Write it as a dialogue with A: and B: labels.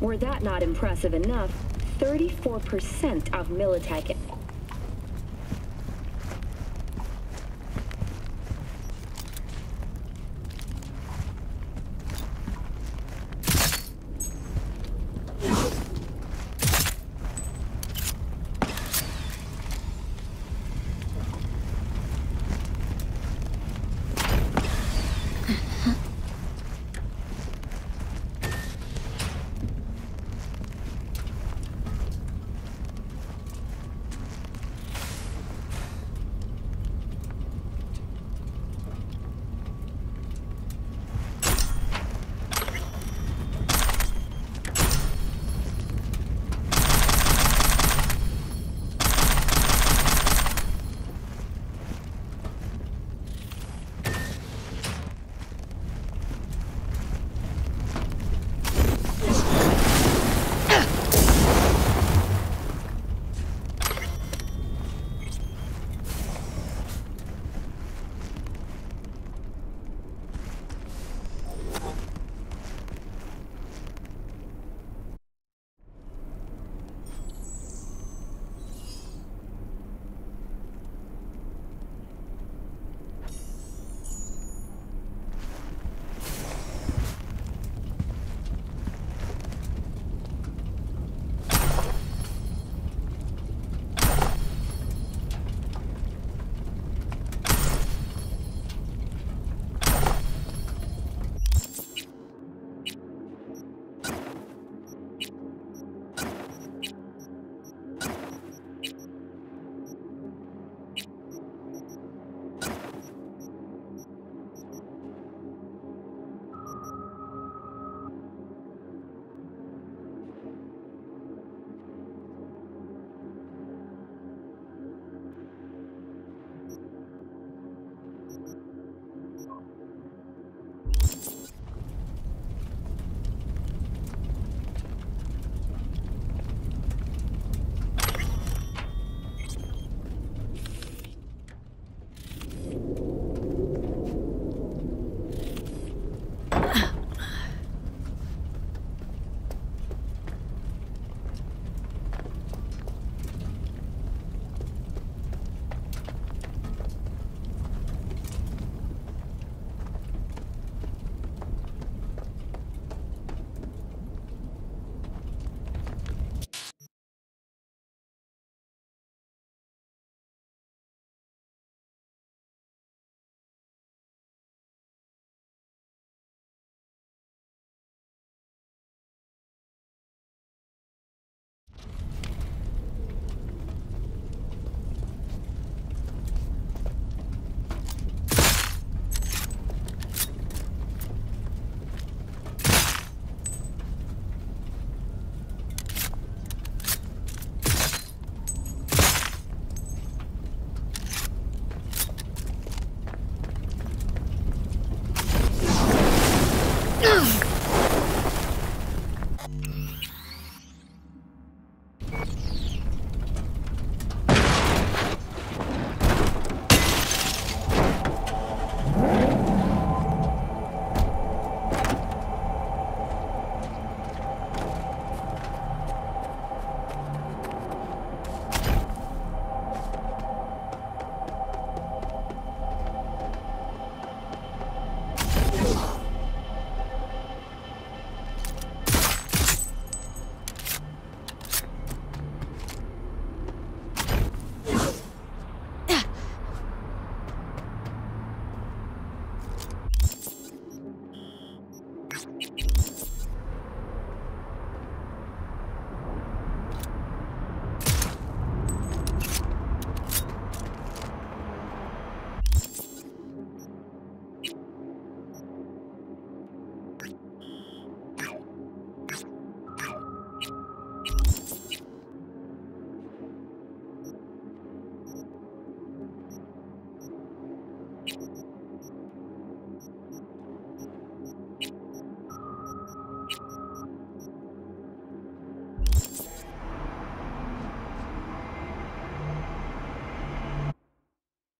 A: Were that not impressive enough, 34% of Militech